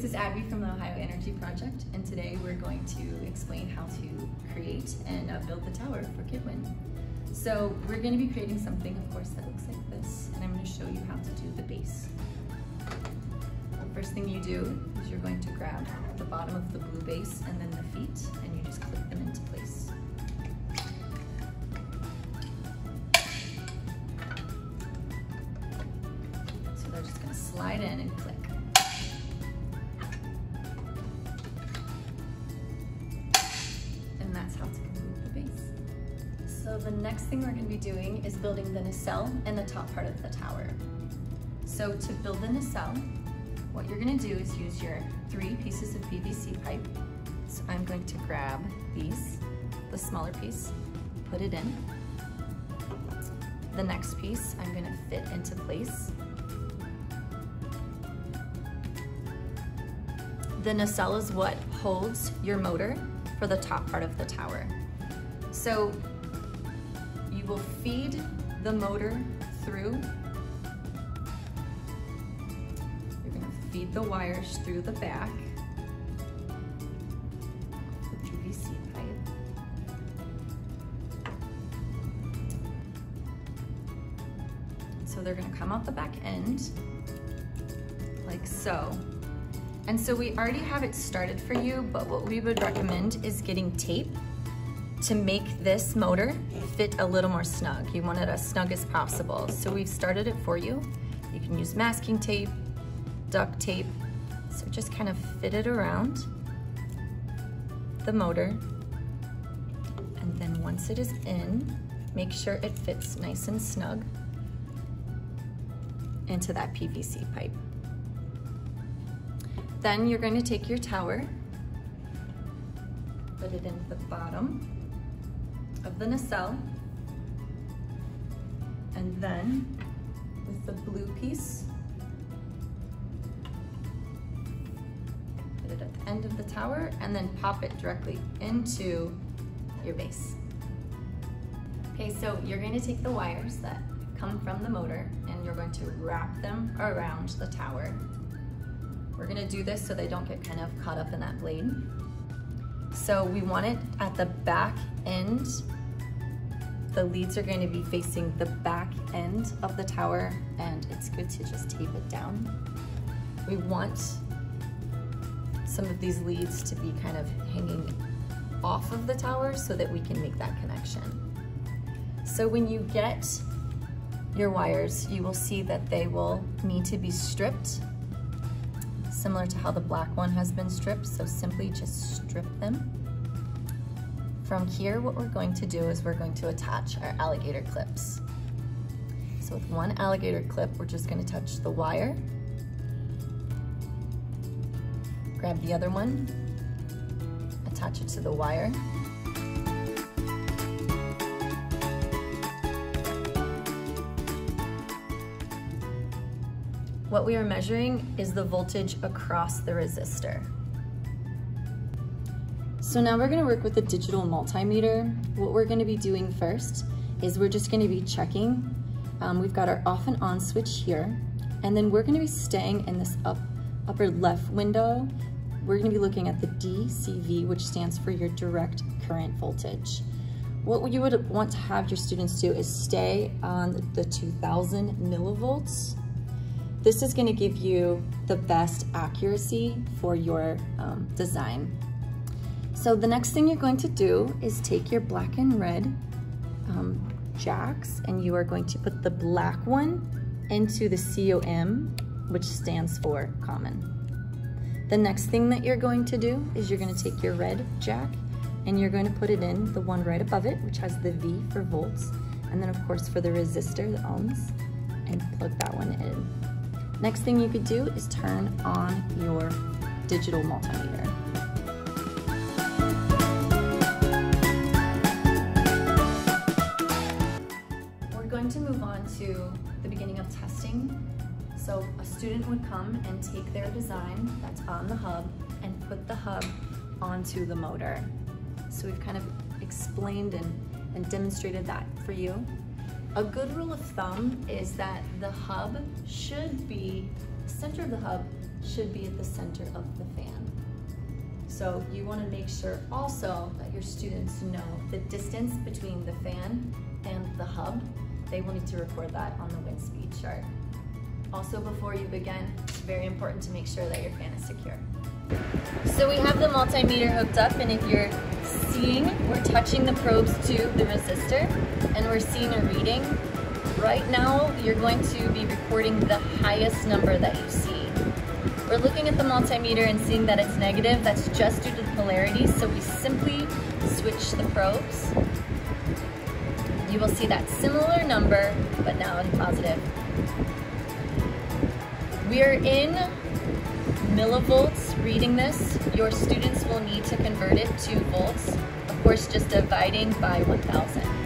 this is Abby from the Ohio Energy Project, and today we're going to explain how to create and uh, build the tower for KidWind. So we're going to be creating something, of course, that looks like this, and I'm going to show you how to do the base. The first thing you do is you're going to grab the bottom of the blue base and then the feet, and you just clip them into place. So they're just going to slide in and click. The next thing we're going to be doing is building the nacelle and the top part of the tower. So to build the nacelle, what you're going to do is use your three pieces of PVC pipe. So I'm going to grab these, the smaller piece, put it in. The next piece I'm going to fit into place. The nacelle is what holds your motor for the top part of the tower. So will feed the motor through. You're gonna feed the wires through the back. The PVC pipe. So they're gonna come out the back end like so. And so we already have it started for you, but what we would recommend is getting tape to make this motor fit a little more snug. You want it as snug as possible. So we've started it for you. You can use masking tape, duct tape. So just kind of fit it around the motor. And then once it is in, make sure it fits nice and snug into that PVC pipe. Then you're going to take your tower, put it in the bottom of the nacelle, and then with the blue piece, put it at the end of the tower, and then pop it directly into your base. Okay, so you're going to take the wires that come from the motor and you're going to wrap them around the tower we're gonna do this so they don't get kind of caught up in that blade. So we want it at the back end. The leads are going to be facing the back end of the tower and it's good to just tape it down. We want some of these leads to be kind of hanging off of the tower so that we can make that connection. So when you get your wires, you will see that they will need to be stripped similar to how the black one has been stripped, so simply just strip them. From here, what we're going to do is we're going to attach our alligator clips. So with one alligator clip, we're just gonna touch the wire, grab the other one, attach it to the wire, What we are measuring is the voltage across the resistor. So now we're gonna work with the digital multimeter. What we're gonna be doing first is we're just gonna be checking. Um, we've got our off and on switch here, and then we're gonna be staying in this up, upper left window. We're gonna be looking at the DCV, which stands for your direct current voltage. What you would want to have your students do is stay on the 2000 millivolts this is gonna give you the best accuracy for your um, design. So the next thing you're going to do is take your black and red um, jacks and you are going to put the black one into the COM, which stands for common. The next thing that you're going to do is you're gonna take your red jack and you're going to put it in the one right above it, which has the V for volts. And then of course for the resistor, the ohms, and plug that one in. Next thing you could do is turn on your digital multimeter. We're going to move on to the beginning of testing. So a student would come and take their design that's on the hub and put the hub onto the motor. So we've kind of explained and, and demonstrated that for you. A good rule of thumb is that the hub should be, center of the hub should be at the center of the fan. So you wanna make sure also that your students know the distance between the fan and the hub. They will need to record that on the wind speed chart. Also before you begin, it's very important to make sure that your fan is secure. So we have the multimeter hooked up and if you're seeing, we're touching the probes to the resistor and we're seeing a reading. Right now, you're going to be recording the highest number that you see. We're looking at the multimeter and seeing that it's negative. That's just due to the polarity. So we simply switch the probes. You will see that similar number, but now in positive. We are in millivolts reading this. Your students will need to convert it to volts, course just dividing by 1000.